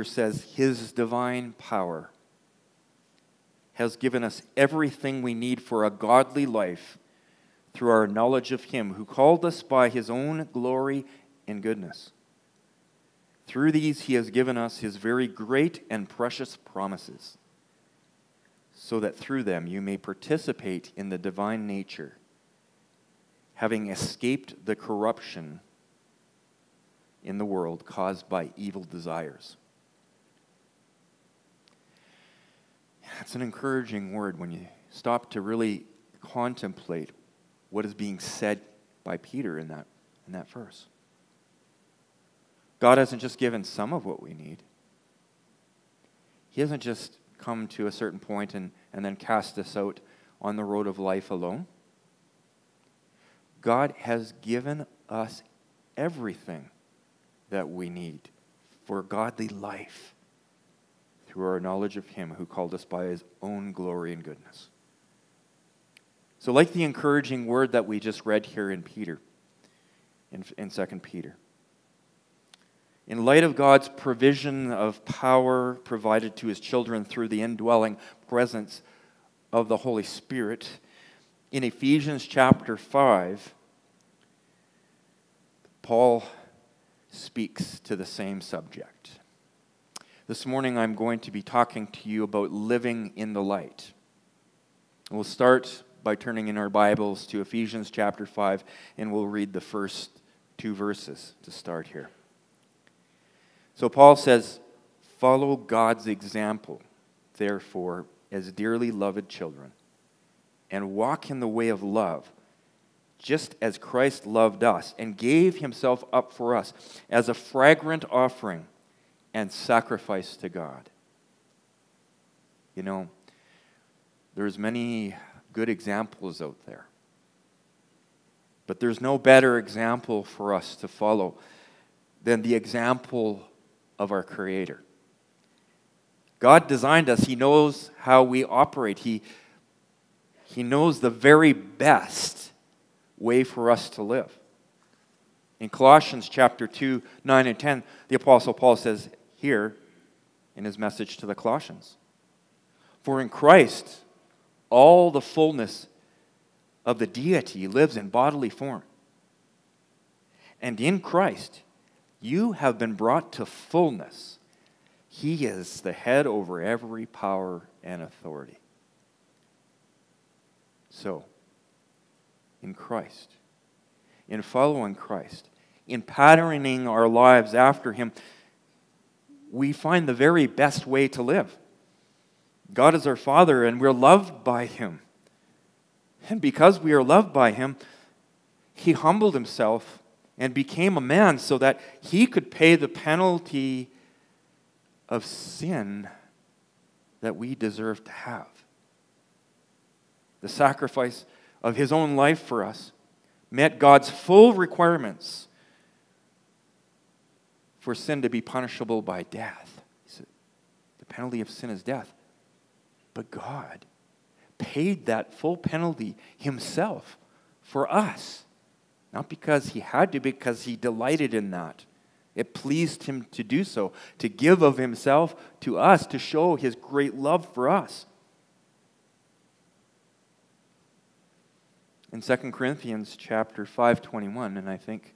Peter says, His divine power has given us everything we need for a godly life through our knowledge of Him who called us by His own glory and goodness. Through these, He has given us His very great and precious promises, so that through them you may participate in the divine nature, having escaped the corruption in the world caused by evil desires. That's an encouraging word when you stop to really contemplate what is being said by Peter in that, in that verse. God hasn't just given some of what we need, He hasn't just come to a certain point and, and then cast us out on the road of life alone. God has given us everything that we need for godly life through our knowledge of Him who called us by His own glory and goodness. So, like the encouraging word that we just read here in Peter, in, in 2 Peter, in light of God's provision of power provided to His children through the indwelling presence of the Holy Spirit, in Ephesians chapter 5, Paul speaks to the same subject. This morning, I'm going to be talking to you about living in the light. We'll start by turning in our Bibles to Ephesians chapter 5, and we'll read the first two verses to start here. So, Paul says, Follow God's example, therefore, as dearly loved children, and walk in the way of love, just as Christ loved us and gave himself up for us as a fragrant offering and sacrifice to God. You know, there's many good examples out there. But there's no better example for us to follow than the example of our Creator. God designed us, He knows how we operate, He, he knows the very best way for us to live. In Colossians chapter 2, 9 and 10, the Apostle Paul says, here in his message to the Colossians. For in Christ, all the fullness of the deity lives in bodily form. And in Christ, you have been brought to fullness. He is the head over every power and authority. So, in Christ, in following Christ, in patterning our lives after Him, we find the very best way to live. God is our Father, and we're loved by Him. And because we are loved by Him, He humbled Himself and became a man so that He could pay the penalty of sin that we deserve to have. The sacrifice of His own life for us met God's full requirements for sin to be punishable by death. The penalty of sin is death. But God paid that full penalty himself for us. Not because he had to, because he delighted in that. It pleased him to do so, to give of himself to us, to show his great love for us. In 2 Corinthians chapter 5:21, and I think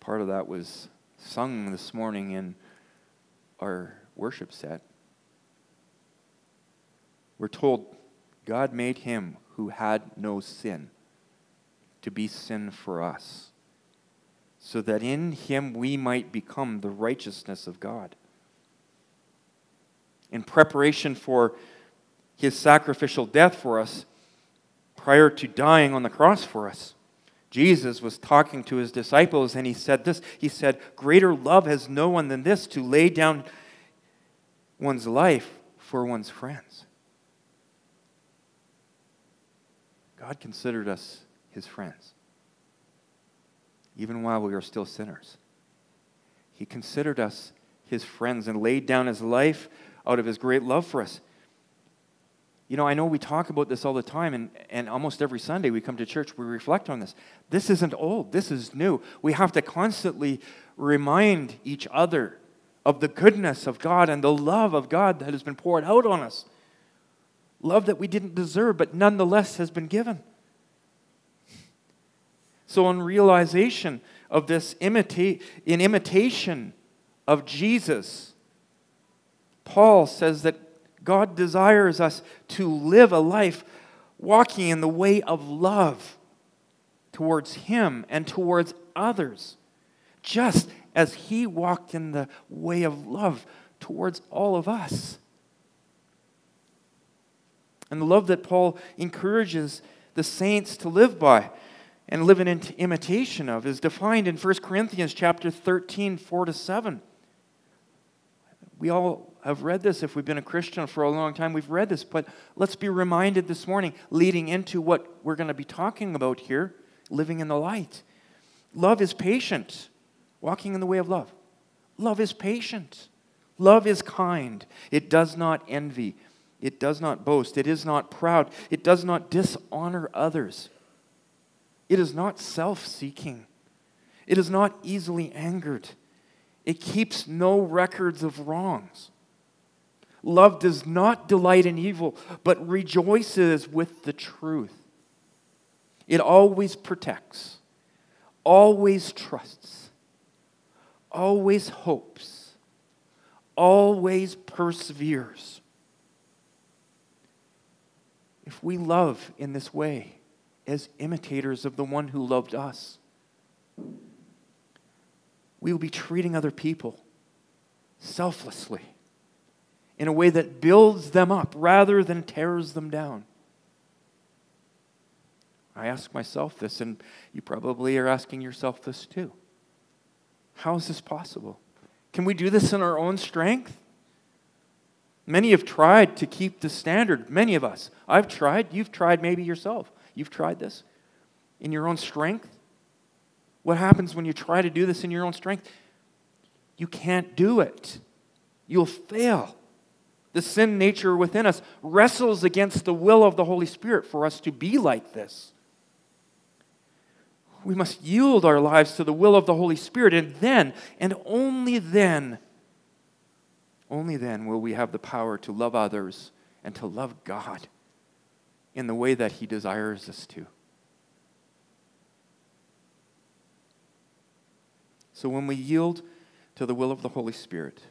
part of that was sung this morning in our worship set. We're told God made him who had no sin to be sin for us, so that in him we might become the righteousness of God. In preparation for his sacrificial death for us, prior to dying on the cross for us, Jesus was talking to his disciples and he said this He said, Greater love has no one than this to lay down one's life for one's friends. God considered us his friends, even while we were still sinners. He considered us his friends and laid down his life out of his great love for us. You know, I know we talk about this all the time, and, and almost every Sunday we come to church, we reflect on this. This isn't old, this is new. We have to constantly remind each other of the goodness of God and the love of God that has been poured out on us. Love that we didn't deserve, but nonetheless has been given. So, in realization of this, imitate, in imitation of Jesus, Paul says that God desires us to live a life walking in the way of love towards Him and towards others, just as He walked in the way of love towards all of us. And the love that Paul encourages the saints to live by and live in imitation of is defined in 1 Corinthians chapter 13, 4 to 7. We all have read this if we've been a Christian for a long time. We've read this, but let's be reminded this morning, leading into what we're going to be talking about here living in the light. Love is patient, walking in the way of love. Love is patient. Love is kind. It does not envy. It does not boast. It is not proud. It does not dishonor others. It is not self seeking. It is not easily angered. It keeps no records of wrongs. Love does not delight in evil, but rejoices with the truth. It always protects, always trusts, always hopes, always perseveres. If we love in this way as imitators of the one who loved us, we will be treating other people selflessly in a way that builds them up rather than tears them down. I ask myself this, and you probably are asking yourself this too. How is this possible? Can we do this in our own strength? Many have tried to keep the standard. Many of us. I've tried. You've tried maybe yourself. You've tried this in your own strength. What happens when you try to do this in your own strength? You can't do it. You'll fail. The sin nature within us wrestles against the will of the Holy Spirit for us to be like this we must yield our lives to the will of the Holy Spirit, and then, and only then, only then will we have the power to love others and to love God in the way that He desires us to. So when we yield to the will of the Holy Spirit,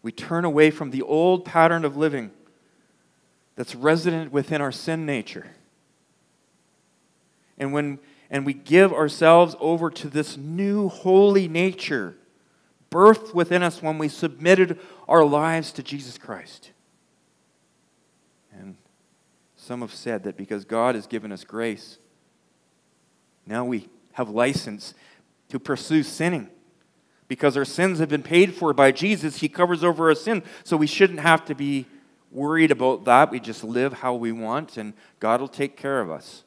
we turn away from the old pattern of living that's resident within our sin nature and when and we give ourselves over to this new holy nature birthed within us when we submitted our lives to Jesus Christ. And some have said that because God has given us grace, now we have license to pursue sinning. Because our sins have been paid for by Jesus, He covers over our sin, so we shouldn't have to be worried about that. We just live how we want, and God will take care of us.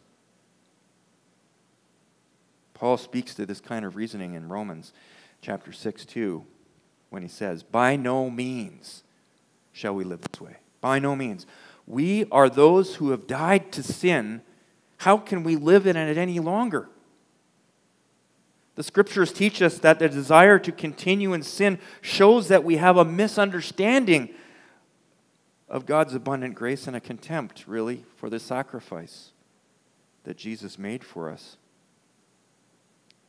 Paul speaks to this kind of reasoning in Romans chapter 6 2 when he says, By no means shall we live this way. By no means. We are those who have died to sin. How can we live in it any longer? The scriptures teach us that the desire to continue in sin shows that we have a misunderstanding of God's abundant grace and a contempt, really, for the sacrifice that Jesus made for us.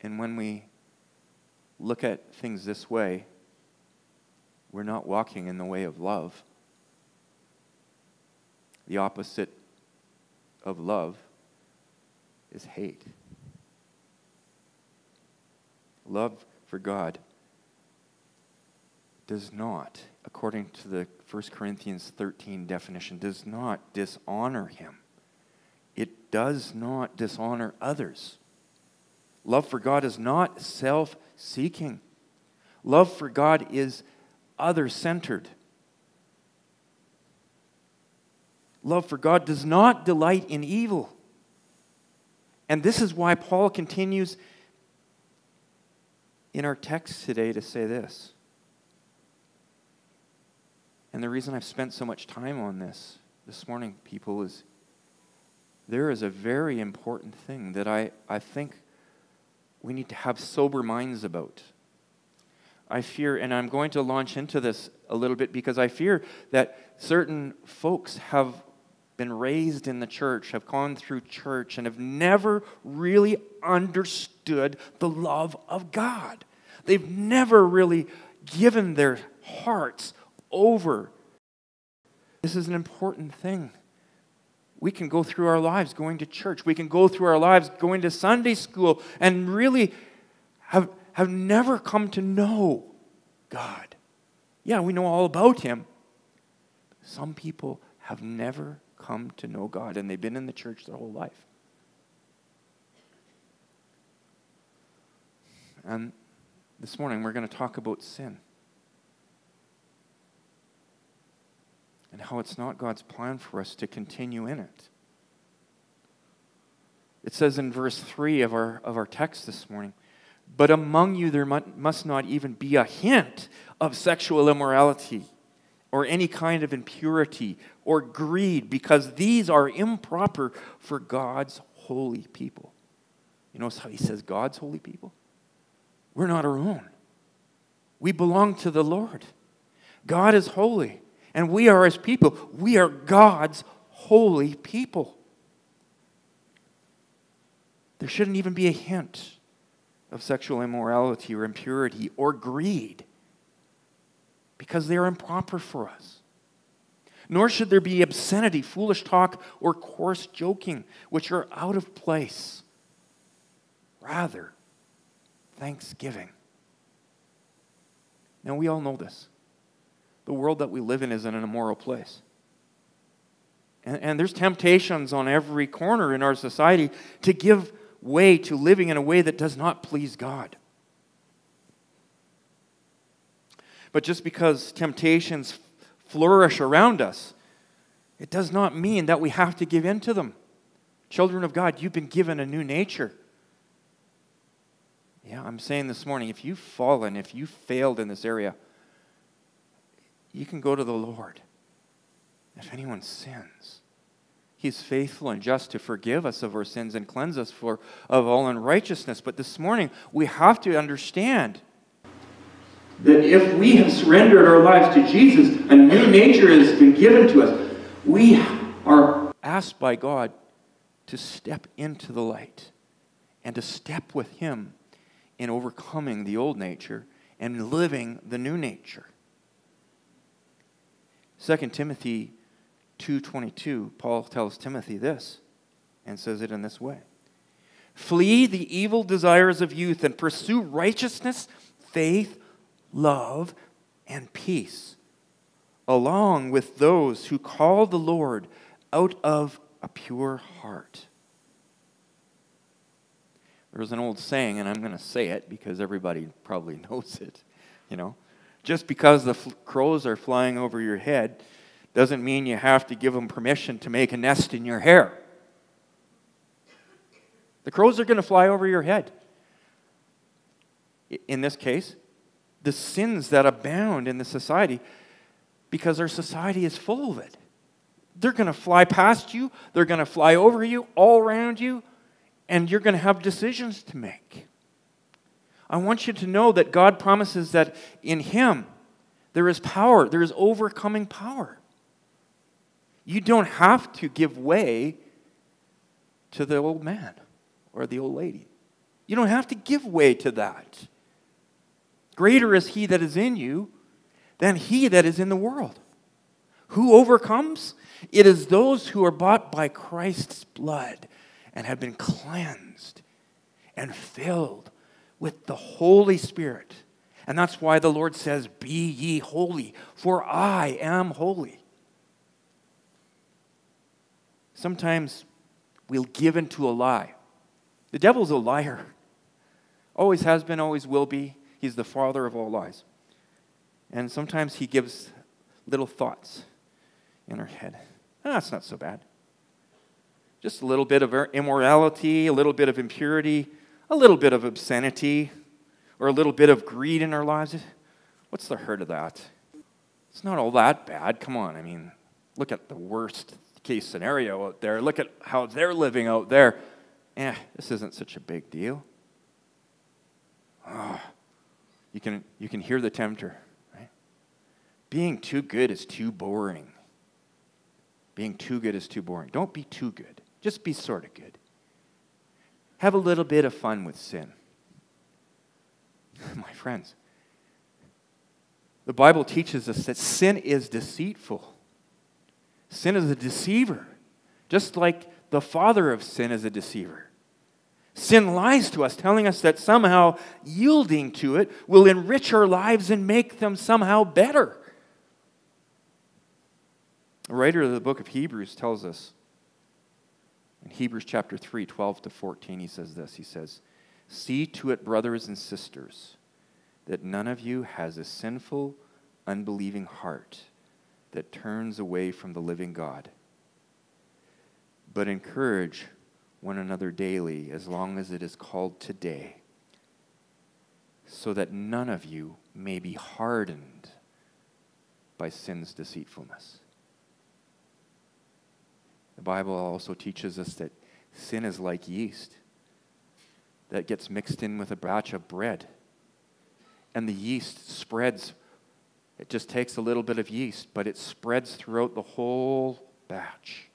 And when we look at things this way, we're not walking in the way of love. The opposite of love is hate. Love for God does not, according to the 1 Corinthians 13 definition, does not dishonor him. It does not dishonor others. Love for God is not self seeking, love for God is other centered. Love for God does not delight in evil. And this is why Paul continues in our text today to say this. And the reason I've spent so much time on this this morning, people, is there is a very important thing that I, I think we need to have sober minds about. I fear, and I'm going to launch into this a little bit because I fear that certain folks have been raised in the church, have gone through church, and have never really understood the love of God. They've never really given their hearts over. This is an important thing. We can go through our lives going to church. We can go through our lives going to Sunday school and really have, have never come to know God. Yeah, we know all about Him. Some people have never come to know God and they've been in the church their whole life. And this morning we're going to talk about sin. And how it's not God's plan for us to continue in it. It says in verse 3 of our, of our text this morning But among you there must not even be a hint of sexual immorality or any kind of impurity or greed, because these are improper for God's holy people. You notice how he says God's holy people? We're not our own. We belong to the Lord. God is holy, and we are his people. We are God's holy people. There shouldn't even be a hint of sexual immorality or impurity or greed because they are improper for us. Nor should there be obscenity, foolish talk, or coarse joking, which are out of place. Rather, thanksgiving. Now, we all know this. The world that we live in is in an immoral place. And, and there's temptations on every corner in our society to give way to living in a way that does not please God. But just because temptations flourish around us, it does not mean that we have to give in to them. Children of God, you've been given a new nature. Yeah, I'm saying this morning if you've fallen, if you've failed in this area, you can go to the Lord. If anyone sins, He's faithful and just to forgive us of our sins and cleanse us for, of all unrighteousness. But this morning, we have to understand that if we have surrendered our lives to Jesus, a new nature has been given to us. We are asked by God to step into the light and to step with Him in overcoming the old nature and living the new nature. 2 Timothy 2:22 Paul tells Timothy this and says it in this way. Flee the evil desires of youth and pursue righteousness, faith, love, and peace, along with those who call the Lord out of a pure heart. There's an old saying, and I'm going to say it because everybody probably knows it. You know, just because the crows are flying over your head doesn't mean you have to give them permission to make a nest in your hair. The crows are going to fly over your head. In this case, the sins that abound in the society because our society is full of it. They're going to fly past you, they're going to fly over you, all around you, and you're going to have decisions to make. I want you to know that God promises that in Him there is power, there is overcoming power. You don't have to give way to the old man or the old lady. You don't have to give way to that. Greater is he that is in you than he that is in the world. Who overcomes? It is those who are bought by Christ's blood and have been cleansed and filled with the Holy Spirit. And that's why the Lord says, Be ye holy, for I am holy. Sometimes we'll give into a lie. The devil's a liar. Always has been, always will be. He's the father of all lies. And sometimes he gives little thoughts in our head. Ah, that's not so bad. Just a little bit of immorality, a little bit of impurity, a little bit of obscenity, or a little bit of greed in our lives. What's the hurt of that? It's not all that bad. Come on, I mean, look at the worst case scenario out there. Look at how they're living out there. Eh, this isn't such a big deal. Oh, you can, you can hear the tempter, right? Being too good is too boring. Being too good is too boring. Don't be too good. Just be sort of good. Have a little bit of fun with sin. My friends, the Bible teaches us that sin is deceitful. Sin is a deceiver, just like the father of sin is a deceiver. Sin lies to us, telling us that somehow yielding to it will enrich our lives and make them somehow better. The writer of the book of Hebrews tells us in Hebrews chapter 3, 12 to 14, he says this. He says, See to it, brothers and sisters, that none of you has a sinful, unbelieving heart that turns away from the living God, but encourage one another daily as long as it is called today, so that none of you may be hardened by sin's deceitfulness. The Bible also teaches us that sin is like yeast that gets mixed in with a batch of bread. And the yeast spreads. It just takes a little bit of yeast, but it spreads throughout the whole batch.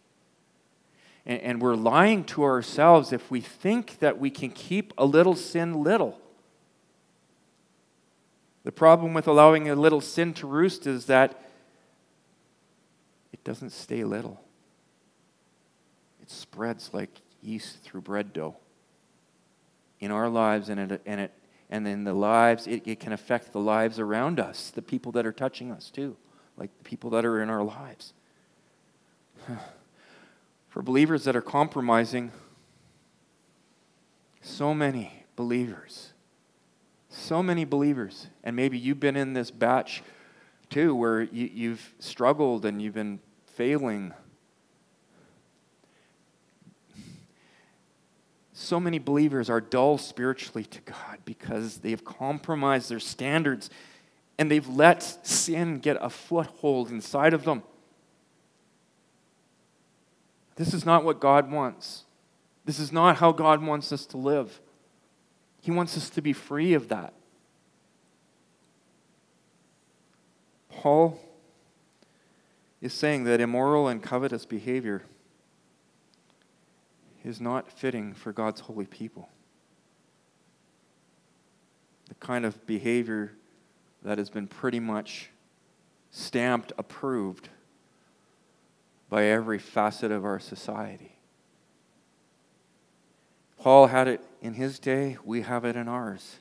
And, and we're lying to ourselves if we think that we can keep a little sin little. The problem with allowing a little sin to roost is that it doesn't stay little. It spreads like yeast through bread dough in our lives and it, and, it, and in the lives, it, it can affect the lives around us, the people that are touching us too, like the people that are in our lives. for believers that are compromising, so many believers, so many believers, and maybe you've been in this batch too where you, you've struggled and you've been failing. So many believers are dull spiritually to God because they've compromised their standards and they've let sin get a foothold inside of them. This is not what God wants. This is not how God wants us to live. He wants us to be free of that. Paul is saying that immoral and covetous behavior is not fitting for God's holy people. The kind of behavior that has been pretty much stamped approved by every facet of our society. Paul had it in his day, we have it in ours.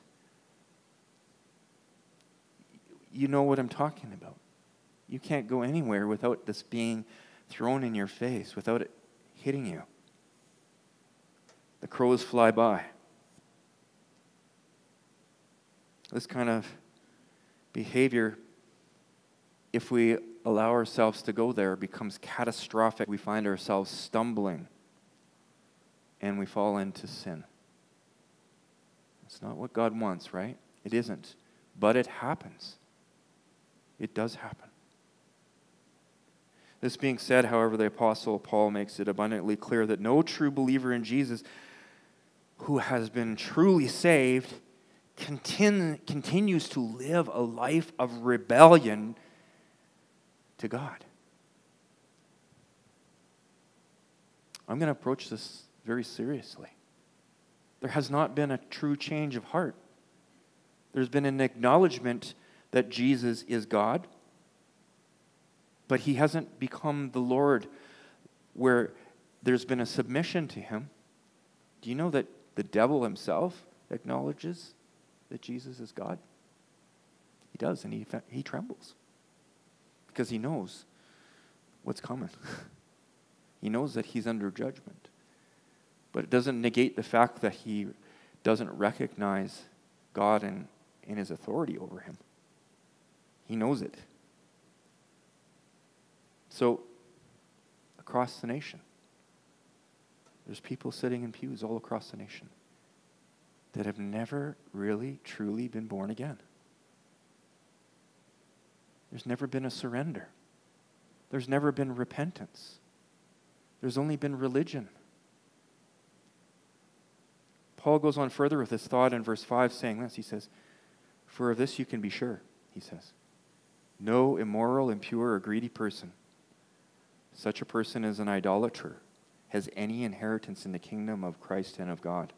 You know what I'm talking about. You can't go anywhere without this being thrown in your face, without it hitting you. The crows fly by. This kind of behavior, if we allow ourselves to go there becomes catastrophic. We find ourselves stumbling and we fall into sin. It's not what God wants, right? It isn't. But it happens. It does happen. This being said, however, the Apostle Paul makes it abundantly clear that no true believer in Jesus who has been truly saved continu- continues to live a life of rebellion to God. I'm going to approach this very seriously. There has not been a true change of heart. There's been an acknowledgement that Jesus is God, but he hasn't become the Lord where there's been a submission to him. Do you know that the devil himself acknowledges that Jesus is God? He does, and he, he trembles because he knows what's coming. he knows that he's under judgment. But it doesn't negate the fact that he doesn't recognize God and, and his authority over him. He knows it. So, across the nation, there's people sitting in pews all across the nation that have never really, truly been born again. There's never been a surrender. There's never been repentance. There's only been religion. Paul goes on further with this thought in verse 5, saying this. He says, For of this you can be sure, he says. No immoral, impure, or greedy person, such a person as an idolater, has any inheritance in the kingdom of Christ and of God.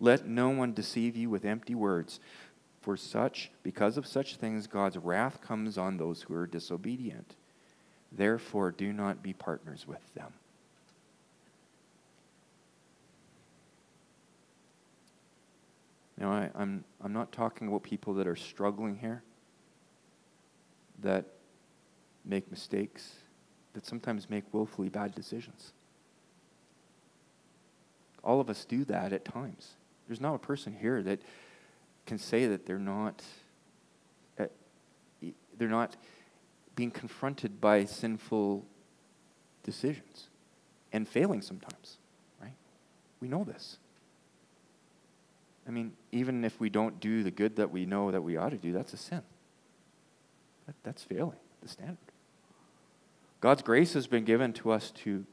Let no one deceive you with empty words, for such, because of such things, God's wrath comes on those who are disobedient. Therefore, do not be partners with them. Now, I, am I'm, I'm not talking about people that are struggling here, that make mistakes, that sometimes make willfully bad decisions. All of us do that at times. There's not a person here that can say that they're not uh, they're not being confronted by sinful decisions and failing sometimes, right? We know this. I mean, even if we don't do the good that we know that we ought to do, that's a sin. That, that's failing the standard. God's grace has been given to us to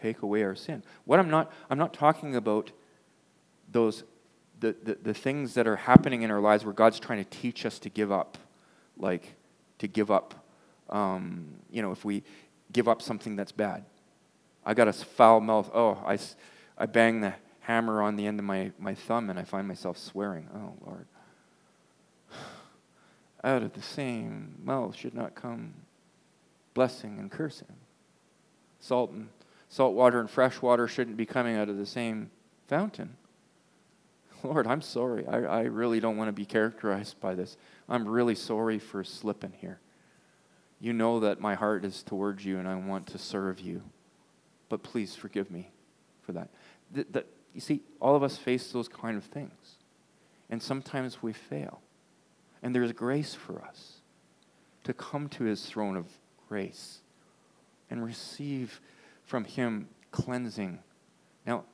take away our sin. What I'm not, I'm not talking about those the, the, the things that are happening in our lives where God's trying to teach us to give up, like to give up, um, you know, if we give up something that's bad. I got a foul mouth. Oh, I, I bang the hammer on the end of my, my thumb and I find myself swearing. Oh, Lord. Out of the same mouth should not come blessing and cursing. Salt and salt water and fresh water shouldn't be coming out of the same fountain. Lord, I'm sorry. I, I really don't want to be characterized by this. I'm really sorry for slipping here. You know that my heart is towards you and I want to serve you. But please forgive me for that. The, you see, all of us face those kind of things. And sometimes we fail. And there's grace for us to come to his throne of grace and receive from him cleansing. Now,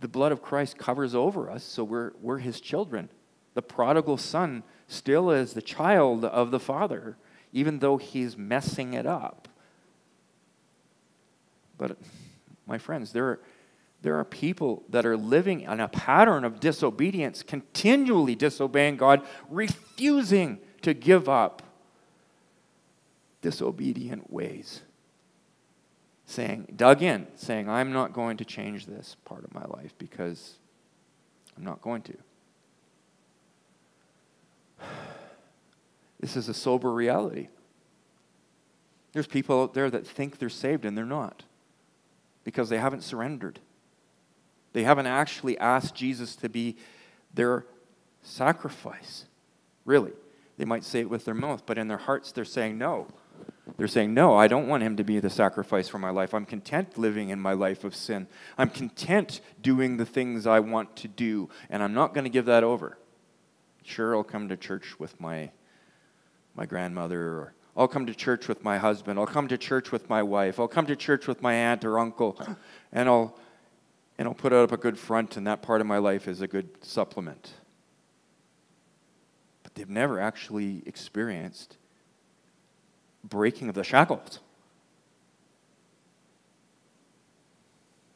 the blood of Christ covers over us, so we're, we're his children. The prodigal son still is the child of the father, even though he's messing it up. But, my friends, there are, there are people that are living in a pattern of disobedience, continually disobeying God, refusing to give up disobedient ways saying, dug in, saying, I'm not going to change this part of my life because I'm not going to. This is a sober reality. There's people out there that think they're saved and they're not because they haven't surrendered. They haven't actually asked Jesus to be their sacrifice. Really. They might say it with their mouth, but in their hearts they're saying no. They're saying, No, I don't want him to be the sacrifice for my life. I'm content living in my life of sin. I'm content doing the things I want to do, and I'm not going to give that over. Sure, I'll come to church with my, my grandmother, or I'll come to church with my husband. I'll come to church with my wife. I'll come to church with my aunt or uncle, and I'll, and I'll put up a good front, and that part of my life is a good supplement. But they've never actually experienced breaking of the shackles.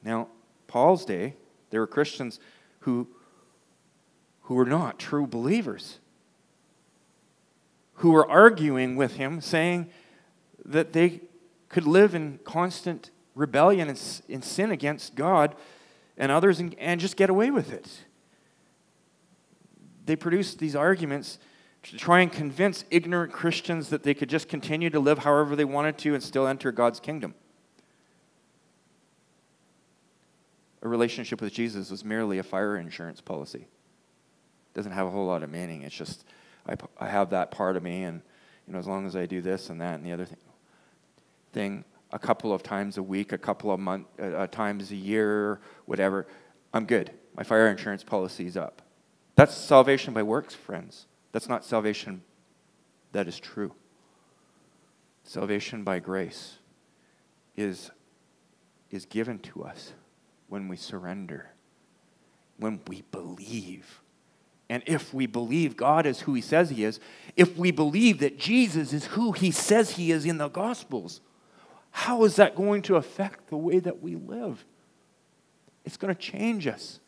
Now, Paul's day, there were Christians who, who were not true believers, who were arguing with him, saying that they could live in constant rebellion and, and sin against God and others and, and just get away with it. They produced these arguments to try and convince ignorant Christians that they could just continue to live however they wanted to and still enter God's kingdom. A relationship with Jesus was merely a fire insurance policy. It doesn't have a whole lot of meaning. It's just, I, I have that part of me, and you know, as long as I do this and that and the other thing, thing a couple of times a week, a couple of month, uh, uh times a year, whatever, I'm good. My fire insurance policy is up. That's salvation by works, friends. That's not salvation that is true. Salvation by grace is, is given to us when we surrender, when we believe. And if we believe God is who He says He is, if we believe that Jesus is who He says He is in the Gospels, how is that going to affect the way that we live? It's going to change us.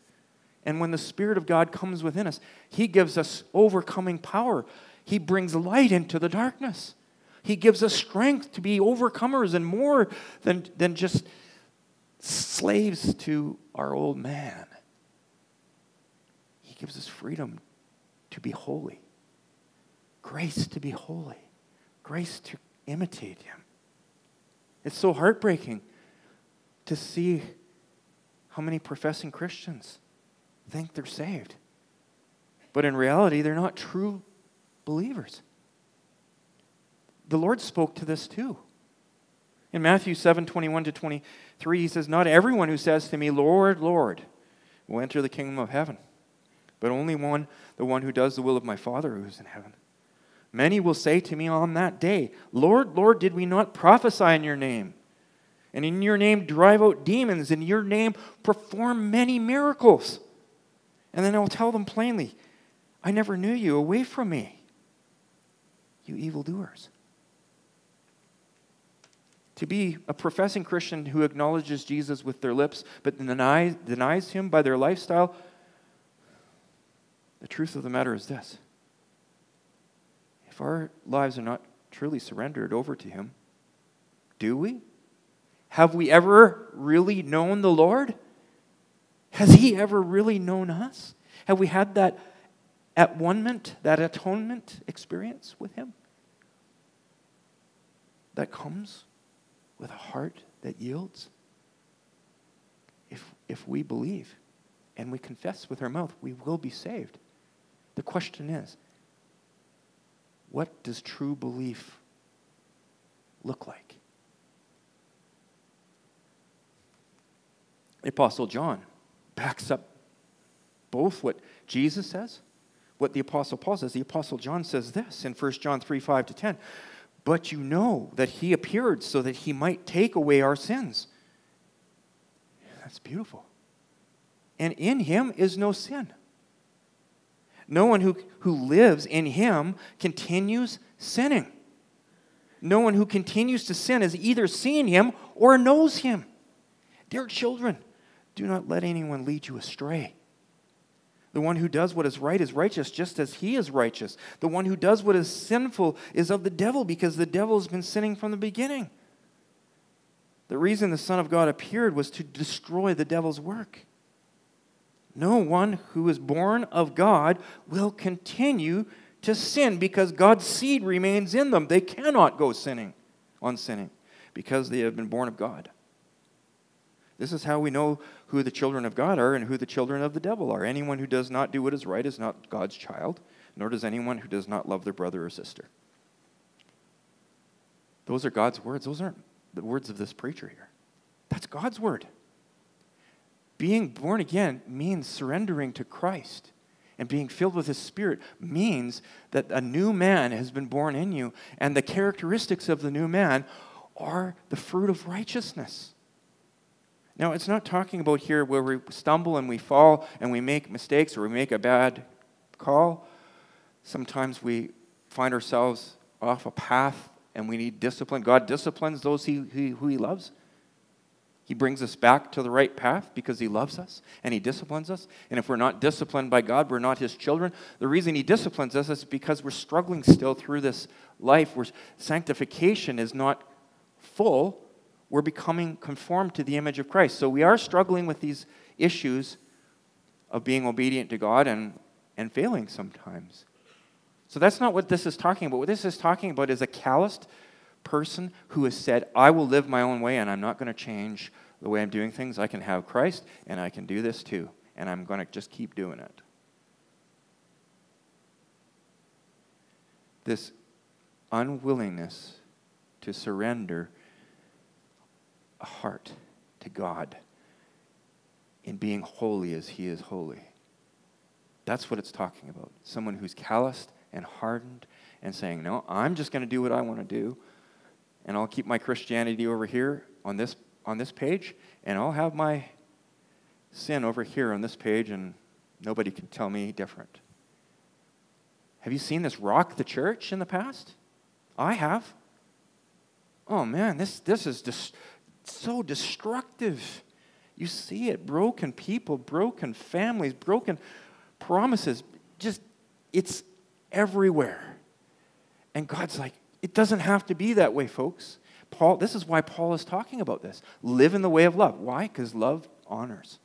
And when the Spirit of God comes within us, He gives us overcoming power. He brings light into the darkness. He gives us strength to be overcomers and more than, than just slaves to our old man. He gives us freedom to be holy, grace to be holy, grace to imitate Him. It's so heartbreaking to see how many professing Christians think they're saved. But in reality, they're not true believers. The Lord spoke to this too. In Matthew 7 21 to 23, he says, Not everyone who says to me, Lord, Lord, will enter the kingdom of heaven, but only one, the one who does the will of my Father who is in heaven. Many will say to me on that day, Lord, Lord, did we not prophesy in your name? And in your name drive out demons, in your name perform many miracles. And then I will tell them plainly, I never knew you. Away from me, you evildoers. To be a professing Christian who acknowledges Jesus with their lips but denies, denies him by their lifestyle, the truth of the matter is this if our lives are not truly surrendered over to him, do we? Have we ever really known the Lord? Has He ever really known us? Have we had that at one that atonement experience with Him? That comes with a heart that yields? If, if we believe and we confess with our mouth, we will be saved. The question is what does true belief look like? The Apostle John backs up both what Jesus says, what the Apostle Paul says. The Apostle John says this in 1 John 3 5 to 10. But you know that he appeared so that he might take away our sins. That's beautiful. And in him is no sin. No one who, who lives in him continues sinning. No one who continues to sin has either seen him or knows him. Dear children, do not let anyone lead you astray. The one who does what is right is righteous, just as he is righteous. The one who does what is sinful is of the devil, because the devil has been sinning from the beginning. The reason the Son of God appeared was to destroy the devil's work. No one who is born of God will continue to sin because God's seed remains in them. They cannot go sinning on sinning because they have been born of God. This is how we know who the children of God are and who the children of the devil are. Anyone who does not do what is right is not God's child, nor does anyone who does not love their brother or sister. Those are God's words. Those aren't the words of this preacher here. That's God's word. Being born again means surrendering to Christ. And being filled with His Spirit means that a new man has been born in you, and the characteristics of the new man are the fruit of righteousness. Now, it's not talking about here where we stumble and we fall and we make mistakes or we make a bad call. Sometimes we find ourselves off a path and we need discipline. God disciplines those he, he, who He loves. He brings us back to the right path because He loves us and He disciplines us. And if we're not disciplined by God, we're not His children. The reason He disciplines us is because we're struggling still through this life where sanctification is not full we're becoming conformed to the image of Christ. So we are struggling with these issues of being obedient to God and, and failing sometimes. So that's not what this is talking about. What this is talking about is a calloused person who has said, I will live my own way and I'm not going to change the way I'm doing things. I can have Christ and I can do this too. And I'm going to just keep doing it. This unwillingness to surrender heart to God in being holy as He is holy. That's what it's talking about. Someone who's calloused and hardened and saying, No, I'm just going to do what I want to do, and I'll keep my Christianity over here on this, on this page, and I'll have my sin over here on this page, and nobody can tell me different. Have you seen this rock the church in the past? I have. Oh man, this, this is just so destructive. You see it broken people, broken families, broken promises. Just, it's everywhere. And God's like, it doesn't have to be that way, folks. Paul, this is why Paul is talking about this. Live in the way of love. Why? Because love honors.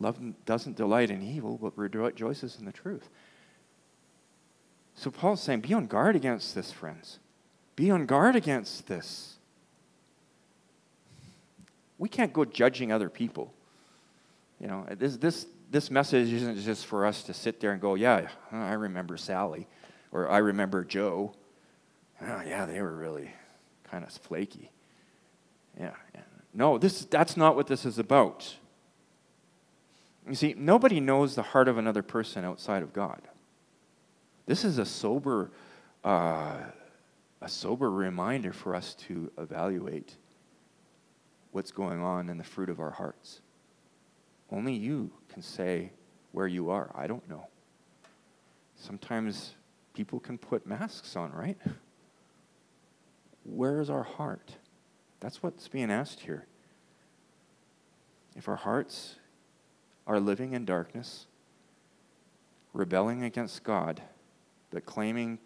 Love doesn't delight in evil, but rejoices in the truth. So Paul's saying, be on guard against this, friends. Be on guard against this. We can't go judging other people. You know, this, this, this message isn't just for us to sit there and go, yeah, I remember Sally, or I remember Joe. Oh, yeah, they were really kind of flaky. Yeah. No, this, that's not what this is about. You see, nobody knows the heart of another person outside of God. This is a sober, uh, a sober reminder for us to evaluate what's going on in the fruit of our hearts. Only you can say where you are. I don't know. Sometimes people can put masks on, right? Where is our heart? That's what's being asked here. If our hearts are living in darkness, rebelling against God, but claiming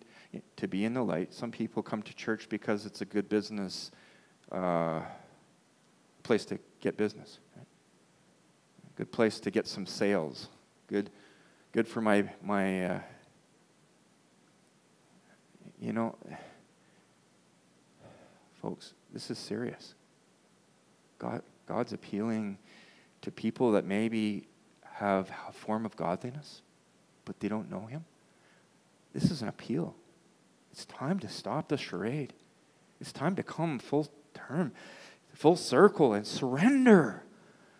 to be in the light, some people come to church because it's a good business uh, place to get business. Right? Good place to get some sales. Good, good for my my. Uh, you know Folks, this is serious. God, God's appealing to people that maybe have a form of godliness, but they don't know Him. This is an appeal. It's time to stop the charade. It's time to come full term, full circle, and surrender.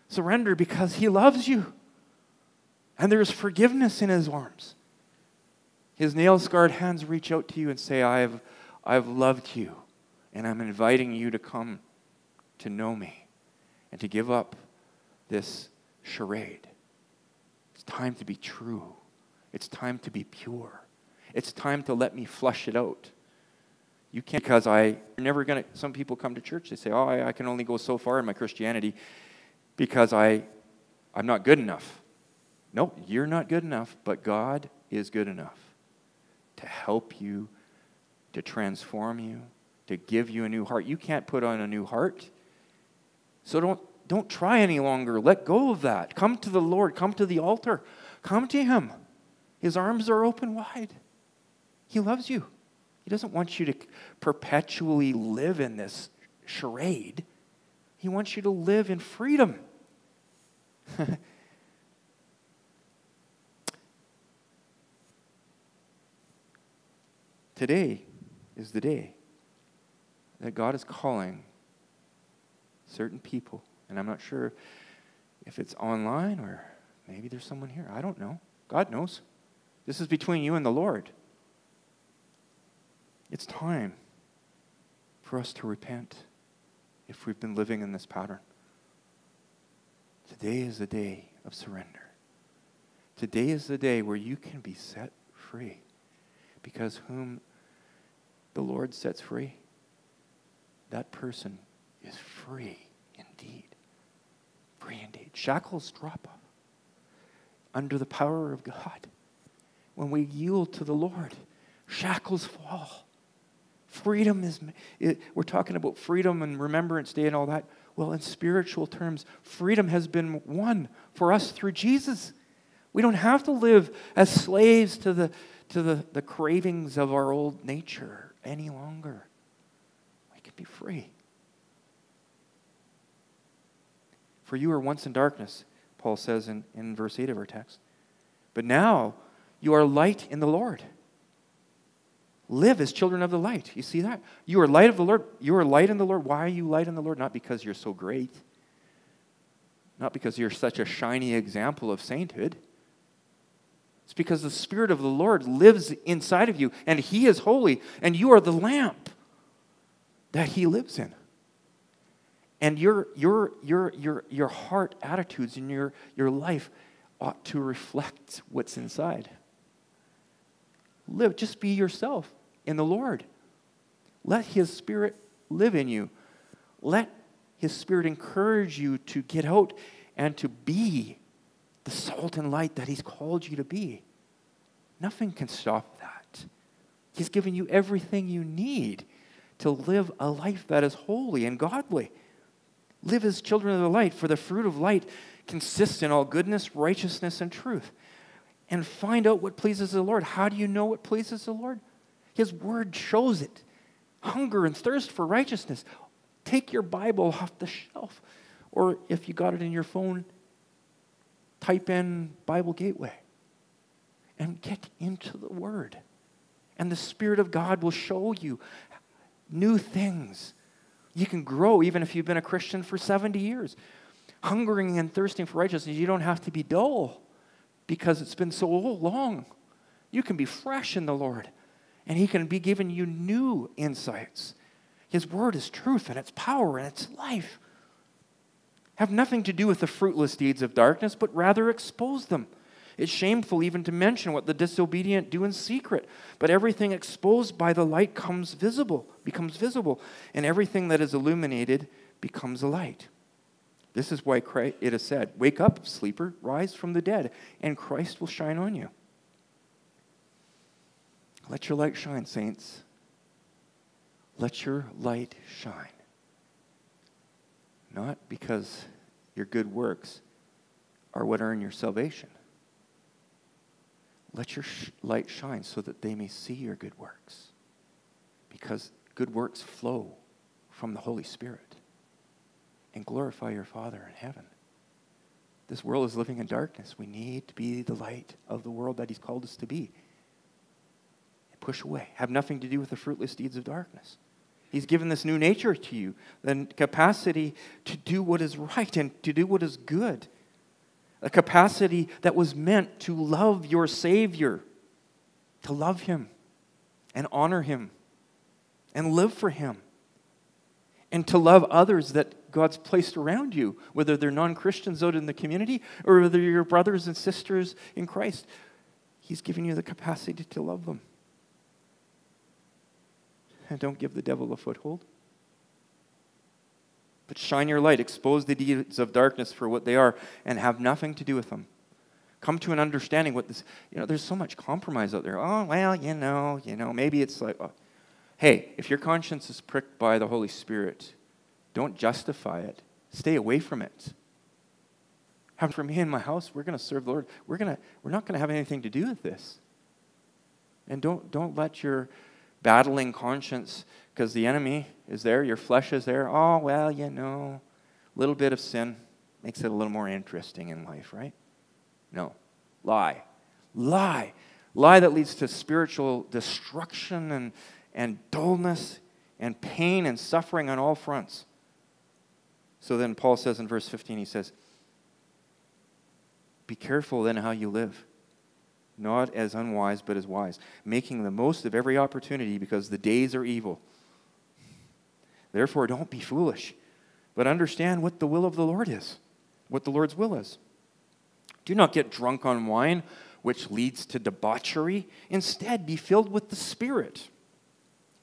Surrender because He loves you. And there's forgiveness in His arms. His nail scarred hands reach out to you and say, I've, I've loved you. And I'm inviting you to come to know me and to give up this charade. It's time to be true. It's time to be pure. It's time to let me flush it out. You can't, because I, never to, some people come to church, they say, oh, I, I can only go so far in my Christianity because I, I'm not good enough. No, you're not good enough, but God is good enough to help you, to transform you, to give you a new heart. You can't put on a new heart. So don't, don't try any longer. Let go of that. Come to the Lord. Come to the altar. Come to Him. His arms are open wide. He loves you. He doesn't want you to perpetually live in this charade. He wants you to live in freedom. Today is the day that God is calling certain people, and I'm not sure if it's online or maybe there's someone here. I don't know. God knows. This is between you and the Lord. It's time for us to repent if we've been living in this pattern. Today is the day of surrender. Today is the day where you can be set free because whom the Lord sets free that person is free indeed. Free indeed. Shackles drop off under the power of God. When we yield to the Lord, shackles fall. Freedom is, it, we're talking about freedom and Remembrance Day and all that. Well, in spiritual terms, freedom has been won for us through Jesus. We don't have to live as slaves to the, to the, the cravings of our old nature any longer We can be free. For you were once in darkness, Paul says in, in verse 8 of our text. But now you are light in the Lord. Live as children of the light. You see that? You are light of the Lord. You are light in the Lord. Why are you light in the Lord? Not because you're so great, not because you're such a shiny example of sainthood. It's because the Spirit of the Lord lives inside of you, and He is holy, and you are the lamp that He lives in. And your, your, your, your, your heart attitudes and your, your life ought to reflect what's inside. Live, just be yourself in the Lord. Let His Spirit live in you. Let His Spirit encourage you to get out and to be the salt and light that He's called you to be. Nothing can stop that. He's given you everything you need to live a life that is holy and godly. Live as children of the light, for the fruit of light consists in all goodness, righteousness, and truth. And find out what pleases the Lord. How do you know what pleases the Lord? His word shows it. Hunger and thirst for righteousness. Take your Bible off the shelf. Or if you got it in your phone, type in Bible Gateway and get into the Word. And the Spirit of God will show you new things. You can grow even if you've been a Christian for 70 years. Hungering and thirsting for righteousness, you don't have to be dull because it's been so long. You can be fresh in the Lord, and He can be giving you new insights. His word is truth, and it's power, and it's life. Have nothing to do with the fruitless deeds of darkness, but rather expose them. It's shameful even to mention what the disobedient do in secret. But everything exposed by the light comes visible, becomes visible, and everything that is illuminated becomes a light. This is why it is said, Wake up, sleeper, rise from the dead, and Christ will shine on you. Let your light shine, saints. Let your light shine. Not because your good works are what earn your salvation, let your sh- light shine so that they may see your good works. Because good works flow from the Holy Spirit and glorify your Father in heaven. This world is living in darkness. We need to be the light of the world that He's called us to be. Push away. Have nothing to do with the fruitless deeds of darkness. He's given this new nature to you, the capacity to do what is right and to do what is good a capacity that was meant to love your Savior, to love Him and honor Him and live for Him, and to love others that God's placed around you, whether they're non Christians out in the community or whether you're brothers and sisters in Christ. He's given you the capacity to love them. And don't give the devil a foothold. But shine your light, expose the deeds of darkness for what they are, and have nothing to do with them. Come to an understanding what this, you know, there's so much compromise out there. Oh, well, you know, you know, maybe it's like, oh. hey, if your conscience is pricked by the Holy Spirit, don't justify it. Stay away from it. Have for me in my house, we're going to serve the Lord. We're to, we're not going to have anything to do with this. And don't, don't let your battling conscience because the enemy is there, your flesh is there. Oh, well, you know, a little bit of sin makes it a little more interesting in life, right? No. Lie. Lie. Lie that leads to spiritual destruction and, and dullness and pain and suffering on all fronts. So then Paul says in verse 15, he says, Be careful then how you live not as unwise, but as wise, making the most of every opportunity because the days are evil. Therefore, don't be foolish, but understand what the will of the Lord is, what the Lord's will is. Do not get drunk on wine, which leads to debauchery. Instead, be filled with the Spirit,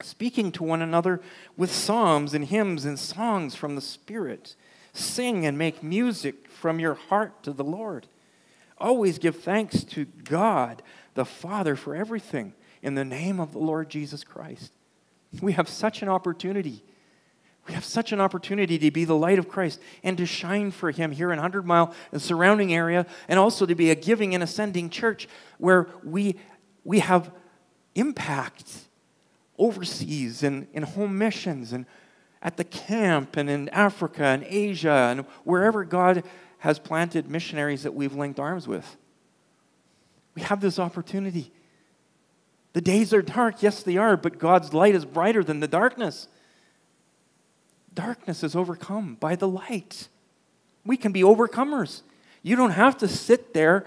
speaking to one another with psalms and hymns and songs from the Spirit. Sing and make music from your heart to the Lord Always give thanks to God the Father for everything in the name of the Lord Jesus Christ. We have such an opportunity. We have such an opportunity to be the light of Christ and to shine for Him here in 100 Mile and surrounding area, and also to be a giving and ascending church where we, we have impact overseas and in home missions and at the camp and in Africa and Asia and wherever God has planted missionaries that we've linked arms with. We have this opportunity. The days are dark, yes, they are, but God's light is brighter than the darkness. Darkness is overcome by the light. We can be overcomers. You don't have to sit there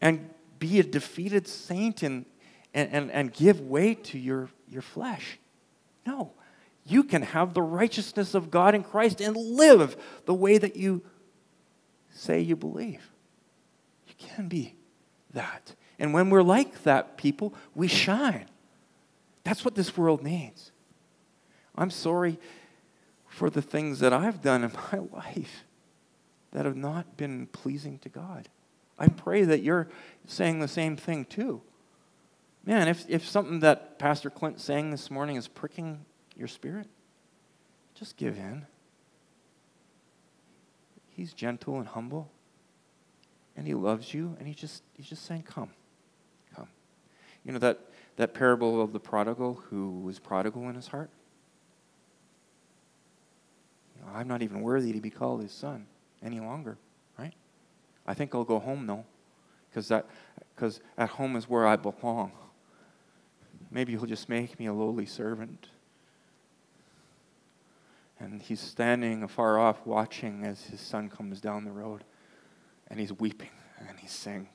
and be a defeated saint and, and, and, and give way to your, your flesh. No. You can have the righteousness of God in Christ and live the way that you say you believe. You can be that. And when we're like that, people, we shine. That's what this world needs. I'm sorry for the things that I've done in my life that have not been pleasing to God. I pray that you're saying the same thing too. Man, if, if something that Pastor Clint sang this morning is pricking your spirit, just give in. He's gentle and humble, and he loves you, and he just, he's just saying, Come, come. You know that, that parable of the prodigal who was prodigal in his heart? You know, I'm not even worthy to be called his son any longer, right? I think I'll go home though, because at home is where I belong. Maybe he'll just make me a lowly servant. And he's standing afar off watching as his son comes down the road. And he's weeping and he's saying,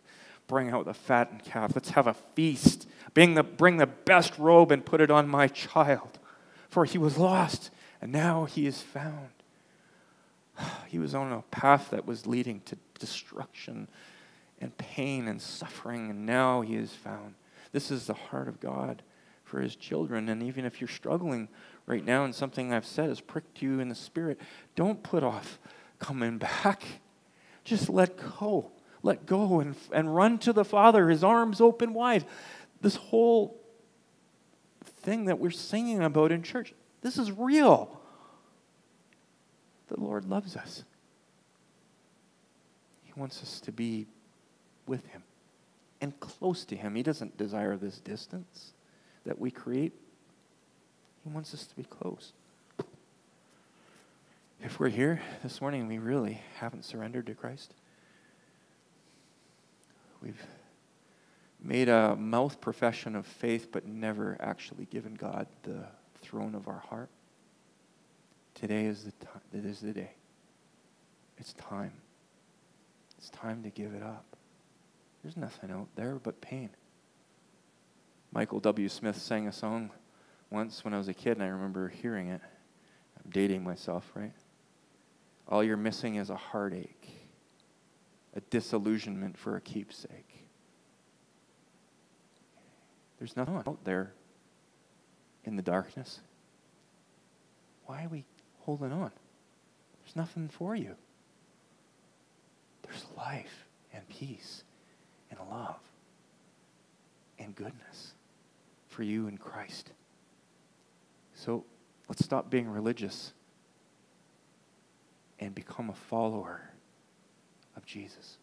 Bring out the fattened calf. Let's have a feast. Bring the, bring the best robe and put it on my child. For he was lost and now he is found. He was on a path that was leading to destruction and pain and suffering, and now he is found. This is the heart of God for his children. And even if you're struggling right now and something I've said has pricked you in the spirit, don't put off coming back. Just let go. Let go and, and run to the Father, his arms open wide. This whole thing that we're singing about in church, this is real. The Lord loves us. He wants us to be with Him and close to Him. He doesn't desire this distance that we create, He wants us to be close. If we're here this morning we really haven't surrendered to Christ, we've made a mouth profession of faith but never actually given God the throne of our heart. Today is the time. It is the day. It's time. It's time to give it up. There's nothing out there but pain. Michael W. Smith sang a song once when I was a kid, and I remember hearing it. I'm dating myself, right? All you're missing is a heartache, a disillusionment for a keepsake. There's nothing out there in the darkness. Why are we holding on? There's nothing for you. There's life and peace and love and goodness for you in Christ. So let's stop being religious and become a follower of Jesus.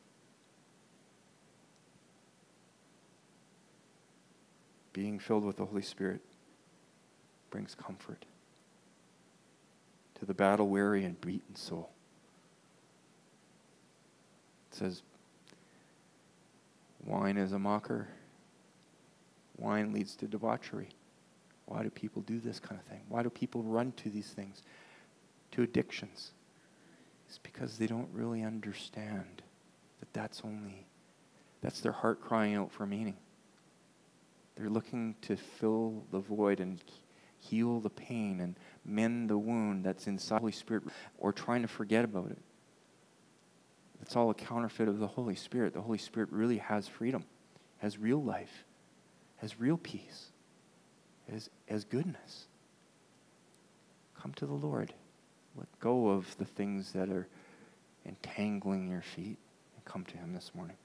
Being filled with the Holy Spirit brings comfort to the battle weary and beaten soul. It says, Wine is a mocker Wine leads to debauchery. Why do people do this kind of thing? Why do people run to these things, to addictions? It's because they don't really understand that that's only, that's their heart crying out for meaning. They're looking to fill the void and heal the pain and mend the wound that's inside the Holy Spirit or trying to forget about it. It's all a counterfeit of the Holy Spirit. The Holy Spirit really has freedom, has real life as real peace, as, as goodness. Come to the Lord. Let go of the things that are entangling your feet and come to Him this morning.